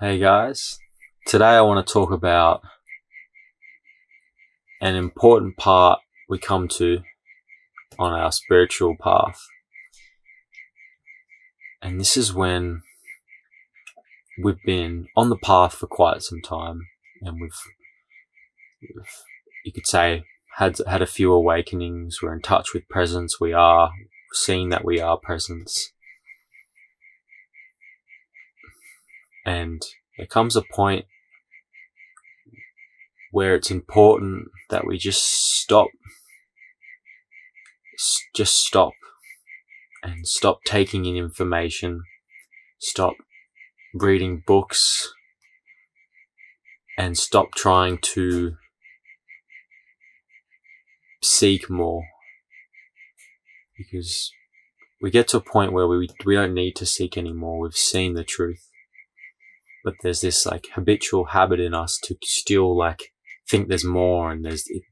Hey guys, today I want to talk about an important part we come to on our spiritual path. And this is when we've been on the path for quite some time and we've, we've you could say, had, had a few awakenings. We're in touch with presence. We are seeing that we are presence. And there comes a point where it's important that we just stop, just stop and stop taking in information, stop reading books, and stop trying to seek more. Because we get to a point where we, we don't need to seek anymore. We've seen the truth. But there's this like habitual habit in us to still like think there's more and there's, it,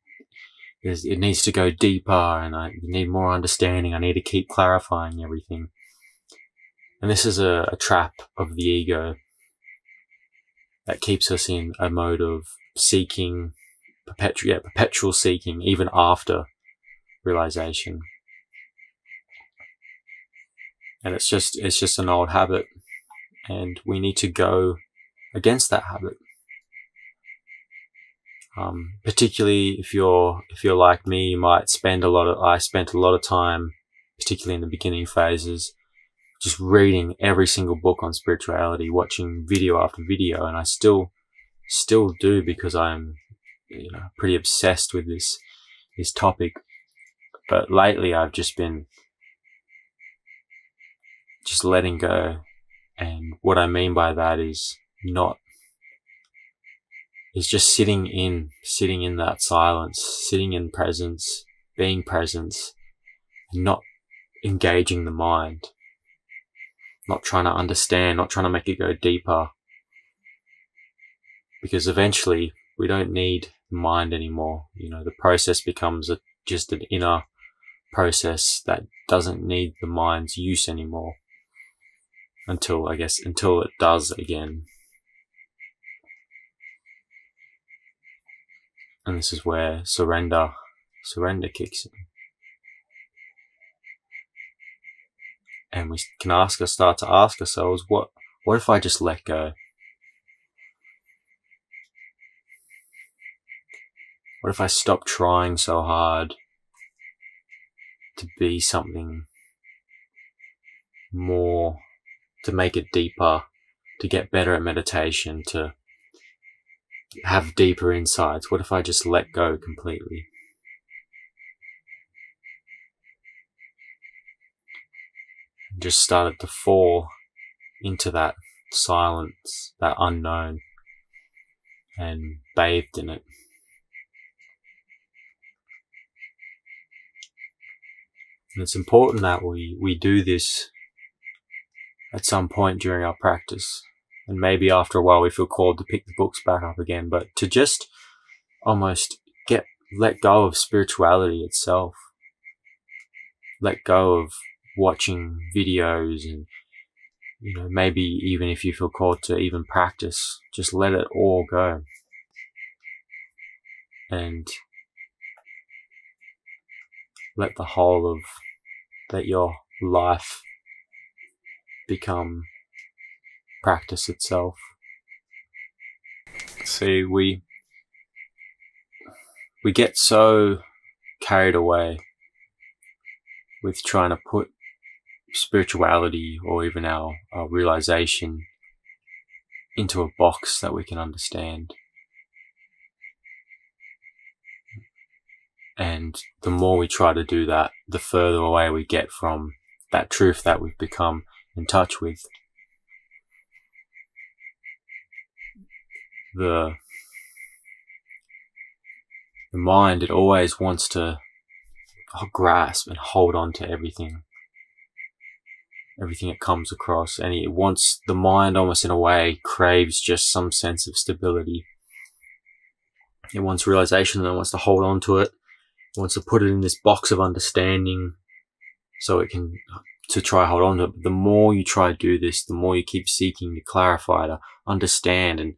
there's, it needs to go deeper and I need more understanding. I need to keep clarifying everything. And this is a, a trap of the ego that keeps us in a mode of seeking, perpetual, yeah, perpetual seeking, even after realization. And it's just, it's just an old habit and we need to go against that habit. Um, particularly if you're, if you're like me, you might spend a lot of, I spent a lot of time, particularly in the beginning phases, just reading every single book on spirituality, watching video after video, and I still, still do because I'm, you know, pretty obsessed with this, this topic. But lately I've just been just letting go. What I mean by that is not, is just sitting in, sitting in that silence, sitting in presence, being presence, and not engaging the mind not trying to understand, not trying to make it go deeper. Because eventually we don't need the mind anymore. You know, the process becomes a, just an inner process that doesn't need the mind's use anymore. Until, I guess, until it does again. And this is where surrender, surrender kicks in. and we can ask us, start to ask ourselves, what, what if I just let go? What if I stop trying so hard to be something more, to make it deeper, to get better at meditation, to have deeper insights? What if I just let go completely? just started to fall into that silence, that unknown, and bathed in it. And it's important that we, we do this at some point during our practice. And maybe after a while we feel called to pick the books back up again, but to just almost get, let go of spirituality itself. Let go of watching videos and you know maybe even if you feel called to even practice just let it all go and let the whole of let your life become practice itself see we we get so carried away with trying to put spirituality or even our, our realization into a box that we can understand. And the more we try to do that, the further away we get from that truth that we've become in touch with. The, the mind, it always wants to grasp and hold on to everything everything it comes across and it wants the mind almost in a way craves just some sense of stability. It wants realization and it wants to hold on to it. It wants to put it in this box of understanding so it can to try hold on to it. But the more you try to do this, the more you keep seeking to clarify, to understand and,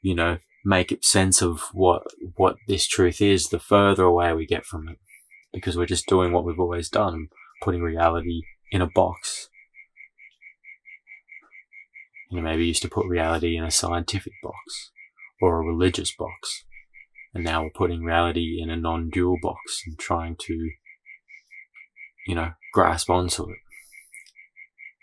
you know, make sense of what, what this truth is, the further away we get from it. Because we're just doing what we've always done, putting reality in a box. You know, maybe used to put reality in a scientific box or a religious box. And now we're putting reality in a non-dual box and trying to, you know, grasp onto it.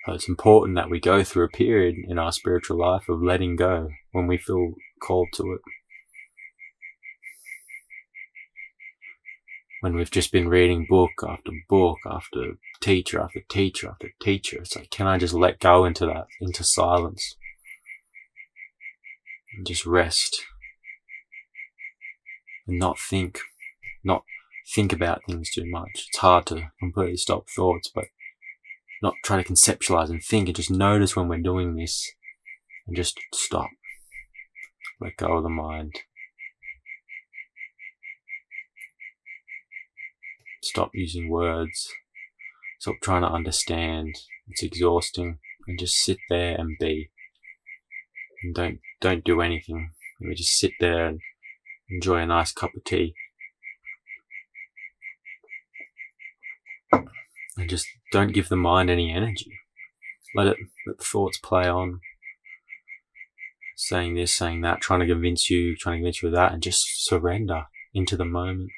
So it's important that we go through a period in our spiritual life of letting go when we feel called to it. When we've just been reading book after book after teacher after teacher after teacher, it's like, can I just let go into that, into silence? And just rest and not think, not think about things too much. It's hard to completely stop thoughts, but not try to conceptualize and think and just notice when we're doing this and just stop. Let go of the mind. Stop using words. Stop trying to understand. It's exhausting. And just sit there and be. And don't don't do anything. We just sit there and enjoy a nice cup of tea. And just don't give the mind any energy. Let it, let the thoughts play on. Saying this, saying that, trying to convince you, trying to convince you of that, and just surrender into the moment.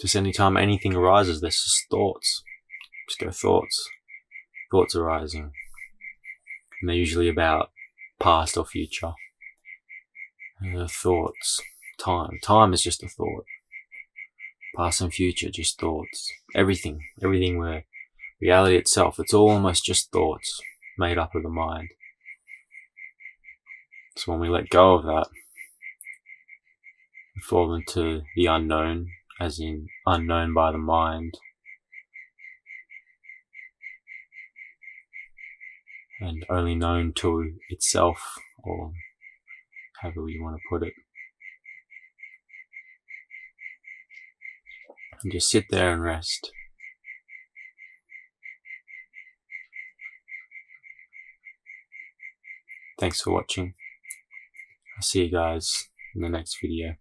Just anytime anything arises, there's just thoughts. Just go thoughts. Thoughts arising. And they're usually about past or future. Uh, thoughts. Time. Time is just a thought. Past and future, just thoughts. Everything. Everything where reality itself, it's all almost just thoughts made up of the mind. So when we let go of that, we fall into the unknown, as in unknown by the mind. And only known to itself, or however you want to put it. And just sit there and rest. Thanks for watching. I'll see you guys in the next video.